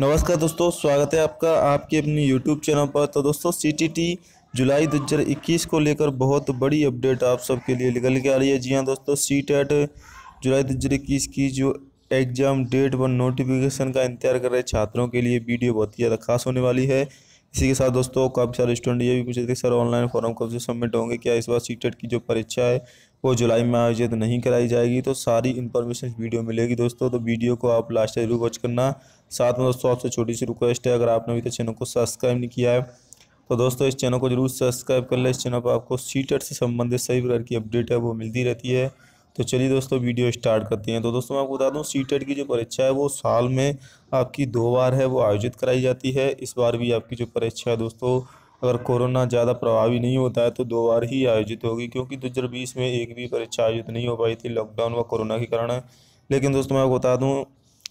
नमस्कार दोस्तों, स्वागत है आपका आपके अपनी यूट्यूब चैनल पर। तो दोस्तों सीटीटी जुलाई 2021 को लेकर बहुत बड़ी अपडेट आप सबके लिए निकल के आ रही है। जी हाँ दोस्तों सी टेट जुलाई 2021 की जो एग्ज़ाम डेट व नोटिफिकेशन का इंतज़ार कर रहे छात्रों के लिए वीडियो बहुत ही ज़्यादा खास होने वाली है। इसी के साथ दोस्तों काफ़ी सारे स्टूडेंट ये भी पूछ थे सर ऑनलाइन फॉर्म कब से सबमिट होंगे? क्या इस बार सी की जो परीक्षा है, वो जुलाई में आयोजित नहीं कराई जाएगी? तो सारी इन्फॉर्मेशन वीडियो मिलेगी दोस्तों तो वीडियो को आप लास्ट ज़रूर वॉच करना। साथ में दोस्तों, आपसे छोटी सी रिक्वेस्ट है, अगर आपने अभी तक चैनल को सब्सक्राइब नहीं किया है तो दोस्तों इस चैनल को ज़रूर सब्सक्राइब कर लें। इस चैनल पर आपको सी से संबंधित सही प्रकार की अपडेट है, वो मिलती रहती है। तो चलिए दोस्तों, वीडियो स्टार्ट करते हैं। तो दोस्तों, मैं आपको बता दूँ सी की जो परीक्षा है, वो साल में आपकी दो बार है, वो आयोजित कराई जाती है। इस बार भी आपकी जो परीक्षा है दोस्तों, अगर कोरोना ज़्यादा प्रभावी नहीं होता है तो दो बार ही आयोजित होगी, क्योंकि दो हज़ार बीस में एक भी परीक्षा आयोजित नहीं हो पाई थी, लॉकडाउन व कोरोना के कारण। लेकिन दोस्तों, मैं आपको बता दूँ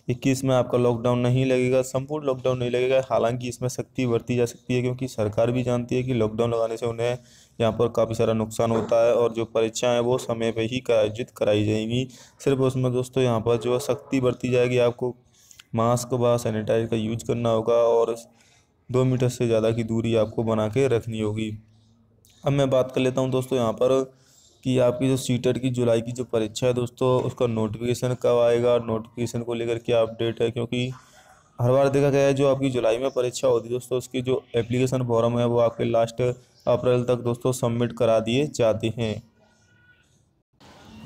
इक्कीस में आपका लॉकडाउन नहीं लगेगा, संपूर्ण लॉकडाउन नहीं लगेगा। हालाँकि इसमें सख्ती बरती जा सकती है क्योंकि सरकार भी जानती है कि लॉकडाउन लगाने से उन्हें यहाँ पर काफ़ी सारा नुकसान होता है और जो परीक्षाएँ हैं वो समय पे ही आयोजित कराई जाएँगी। सिर्फ़ उसमें दोस्तों यहाँ पर जो सख्ती बरती जाएगी। आपको मास्क व सैनिटाइजर का यूज़ करना होगा और दो मीटर से ज़्यादा की दूरी आपको बना के रखनी होगी। अब मैं बात कर लेता हूँ दोस्तों यहाँ पर कि आपकी जो सीटेट की जुलाई की जो परीक्षा है दोस्तों, उसका नोटिफिकेशन कब आएगा? नोटिफिकेशन को लेकर क्या अपडेट है? क्योंकि हर बार देखा गया है जो आपकी जुलाई में परीक्षा होती है दोस्तों, उसकी जो एप्लीकेशन फॉर्म है वो आपके लास्ट अप्रैल तक दोस्तों सबमिट करा दिए जाते हैं।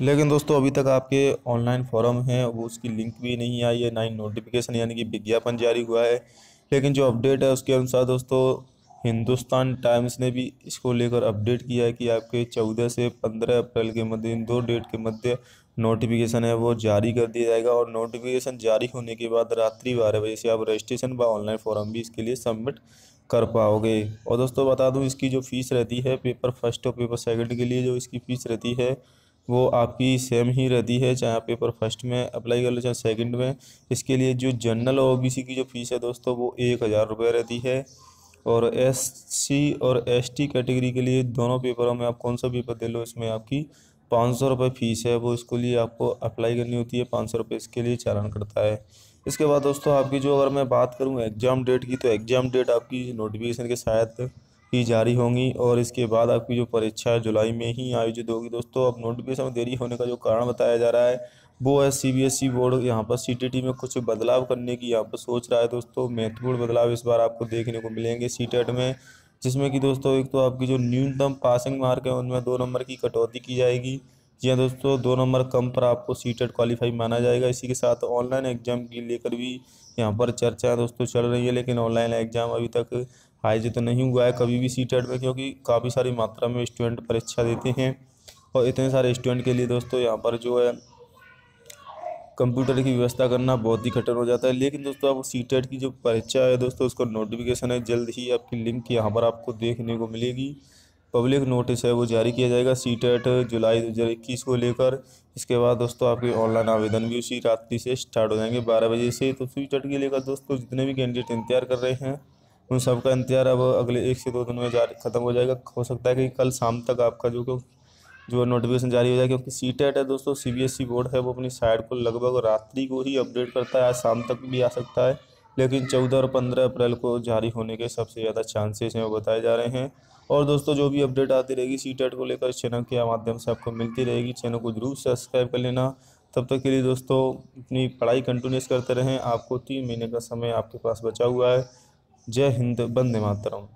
लेकिन दोस्तों, अभी तक आपके ऑनलाइन फॉर्म हैं, वो उसकी लिंक भी नहीं आई है, ना ही नोटिफिकेशन यानी कि विज्ञापन जारी हुआ है। लेकिन जो अपडेट है उसके अनुसार दोस्तों हिंदुस्तान टाइम्स ने भी इसको लेकर अपडेट किया है कि आपके चौदह से पंद्रह अप्रैल के मध्य, इन दो डेट के मध्य नोटिफिकेशन है, वो जारी कर दिया जाएगा और नोटिफिकेशन जारी होने के बाद रात्रि बारह बजे से आप रजिस्ट्रेशन व ऑनलाइन फॉर्म भी इसके लिए सबमिट कर पाओगे। और दोस्तों, बता दूँ, इसकी जो फ़ीस रहती है पेपर फ़र्स्ट और पेपर सेकंड के लिए जो इसकी फ़ीस रहती है, वो आपकी सेम ही रहती है, चाहे आप पेपर फ़र्स्ट में अप्लाई कर लो, चाहे सेकंड में। इसके लिए जो जनरल ओबीसी की जो फ़ीस है दोस्तों, वो एक हज़ार रुपये रहती है। और एस सी और एस टी कैटेगरी के लिए दोनों पेपरों में आप कौन सा पेपर दे लो, इसमें आपकी पाँच सौ रुपये फ़ीस है। वो इसके लिए आपको अप्लाई करनी होती है। पाँच सौ रुपये इसके लिए चालान करता है। इसके बाद दोस्तों, आपकी जो अगर मैं बात करूँ एग्ज़ाम डेट की तो एग्ज़ाम डेट आपकी नोटिफिकेशन के शायद ही जारी होंगी और इसके बाद आपकी जो परीक्षा जुलाई में ही आयोजित होगी। दोस्तों, अब नोटिफिकेशन में देरी होने का जो कारण बताया जा रहा है, वो है C B S E board यहाँ पर सी टी टी में कुछ बदलाव करने की यहाँ पर सोच रहा है। दोस्तों, महत्वपूर्ण बदलाव इस बार आपको देखने को मिलेंगे सी टेट में, जिसमें कि दोस्तों, एक तो आपकी जो न्यूनतम पासिंग मार्क है, उनमें दो नंबर की कटौती की जाएगी। जी हाँ दोस्तों, दो नंबर कम पर आपको सी टेट क्वालिफाई माना जाएगा। इसी के साथ ऑनलाइन एग्ज़ाम की लेकर भी यहाँ पर चर्चा दोस्तों चल रही है, लेकिन ऑनलाइन एग्ज़ाम अभी तक आयोजित नहीं हुआ है कभी भी सी टेट में क्योंकि काफ़ी सारी मात्रा में स्टूडेंट परीक्षा देते हैं। और इतने सारे स्टूडेंट के लिए दोस्तों यहाँ पर जो है कंप्यूटर की व्यवस्था करना बहुत ही कठिन हो जाता है। लेकिन दोस्तों आप सी टेट की जो परीक्षा है दोस्तों, उसका नोटिफिकेशन है, जल्द ही आपकी लिंक यहाँ पर आपको देखने को मिलेगी। पब्लिक नोटिस है, वो जारी किया जाएगा सी टेट जुलाई दो हज़ार इक्कीस को लेकर। इसके बाद दोस्तों आपके ऑनलाइन आवेदन भी उसी रात्रि से स्टार्ट हो जाएँगे बारह बजे से। तो सी टेट के लेकर दोस्तों, जितने भी कैंडिडेट इंतज़ार कर रहे हैं उन सब का इंतज़ार अब अगले एक से दो दिन में जारी खत्म हो जाएगा। हो सकता है कि कल शाम तक आपका जो जो नोटिफिकेशन जारी हो जाए, क्योंकि सी टेट है दोस्तों C B S E board है, वो अपनी साइड को लगभग रात्रि को ही अपडेट करता है, आज शाम तक भी आ सकता है। लेकिन चौदह और पंद्रह अप्रैल को जारी होने के सबसे ज़्यादा चांसेस हैं, वो बताए जा रहे हैं। और दोस्तों, जो भी अपडेट आती रहेगी सी टेट को लेकर चैनल के माध्यम से आपको मिलती रहेगी। चैनल को ज़रूर सब्सक्राइब कर लेना। तब तक के लिए दोस्तों अपनी पढ़ाई कंटिन्यूस करते रहें। आपको तीन महीने का समय आपके पास बचा हुआ है। जय हिंद बंदे मातरम।